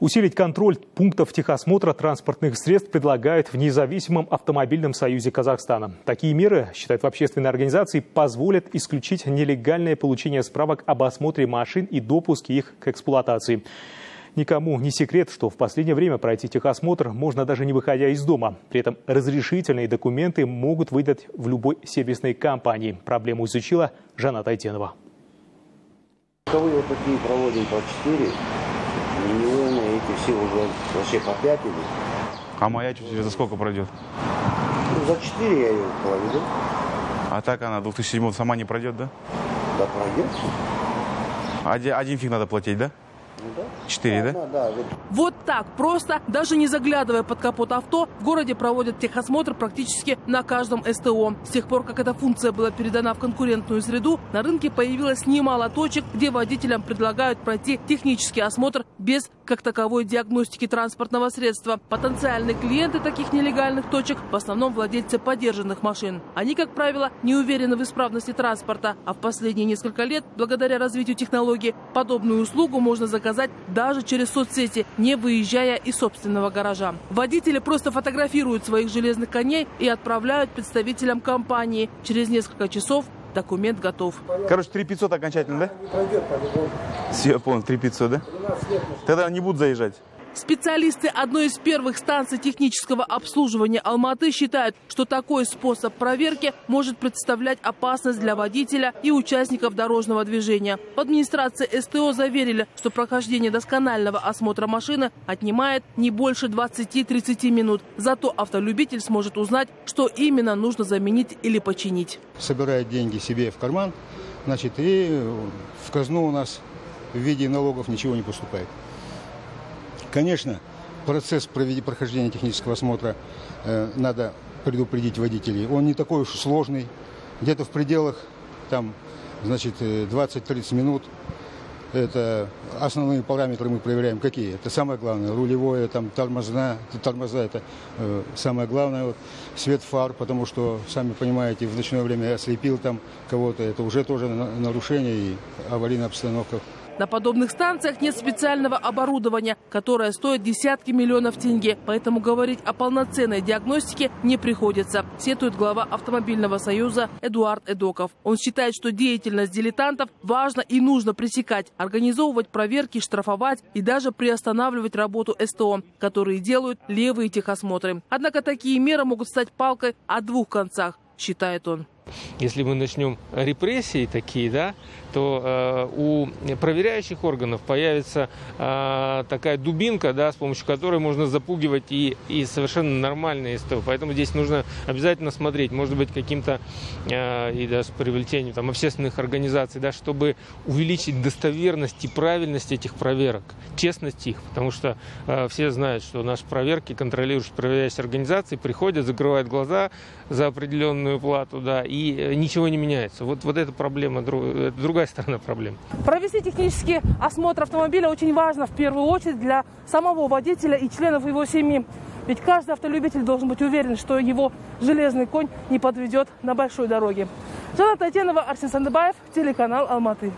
Усилить контроль пунктов техосмотра транспортных средств предлагают в независимом автомобильном союзе Казахстана. Такие меры, считают в общественной организации, позволят исключить нелегальное получение справок об осмотре машин и допуске их к эксплуатации. Никому не секрет, что в последнее время пройти техосмотр можно даже не выходя из дома. При этом разрешительные документы могут выдать в любой сервисной компании. Проблему изучила Жанна Тайтенова. Кого вот такие проводим по 4, миллионы, эти все уже вообще по 5 идут. А моя за сколько пройдет? Ну, за 4 я ее проведу. А так она 2007 сама не пройдет, да? Да пройдет. Один, один фиг надо платить, да? Четыре, да? Вот так просто, даже не заглядывая под капот авто, в городе проводят техосмотр практически на каждом СТО. С тех пор, как эта функция была передана в конкурентную среду, на рынке появилось немало точек, где водителям предлагают пройти технический осмотр без как таковой диагностики транспортного средства. Потенциальные клиенты таких нелегальных точек в основном владельцы подержанных машин. Они, как правило, не уверены в исправности транспорта, а в последние несколько лет, благодаря развитию технологий, подобную услугу можно заказать даже через соцсети, не выезжая из собственного гаража. Водители просто фотографируют своих железных коней и отправляют представителям компании. Через несколько часов Документ готов. Короче, 3500 окончательно, да? Все, понял, 3500, да? Тогда не будут заезжать. Специалисты одной из первых станций технического обслуживания Алматы считают, что такой способ проверки может представлять опасность для водителя и участников дорожного движения. В администрации СТО заверили, что прохождение досконального осмотра машины отнимает не больше 20-30 минут. Зато автолюбитель сможет узнать, что именно нужно заменить или починить. Собирает деньги себе в карман, значит, и в казну у нас в виде налогов ничего не поступает. Конечно, процесс прохождения технического осмотра э, надо предупредить водителей. Он не такой уж сложный. Где-то в пределах там, значит, 20-30 э, минут. Это основные параметры мы проверяем. Какие? Это самое главное. Рулевое, там, тормозна, тормоза, это э, самое главное. Вот, свет фар, потому что, сами понимаете, в ночное время ослепил там кого-то. Это уже тоже нарушение и аварийная обстановка. На подобных станциях нет специального оборудования, которое стоит десятки миллионов тенге. Поэтому говорить о полноценной диагностике не приходится, сетует глава Автомобильного союза Эдуард Эдоков. Он считает, что деятельность дилетантов важно и нужно пресекать, организовывать проверки, штрафовать и даже приостанавливать работу СТО, которые делают левые техосмотры. Однако такие меры могут стать палкой о двух концах, считает он. Если мы начнем репрессии такие, да, то э, у проверяющих органов появится э, такая дубинка, да, с помощью которой можно запугивать и, и совершенно нормальные СТО. Поэтому здесь нужно обязательно смотреть, может быть, каким-то э, и да, с привлечением там, общественных организаций, да, чтобы увеличить достоверность и правильность этих проверок, честность их, потому что э, все знают, что наши проверки контролирующие проверяющие организации приходят, закрывают глаза за определенную плату, да, и э, ничего не меняется. Вот, вот эта проблема, это другая сторона проблемы. Провести технический осмотр автомобиля очень важно в первую очередь для самого водителя и членов его семьи. Ведь каждый автолюбитель должен быть уверен, что его железный конь не подведет на большой дороге. Жанна Татенова, Арсен Сандыбаев, телеканал Алматы.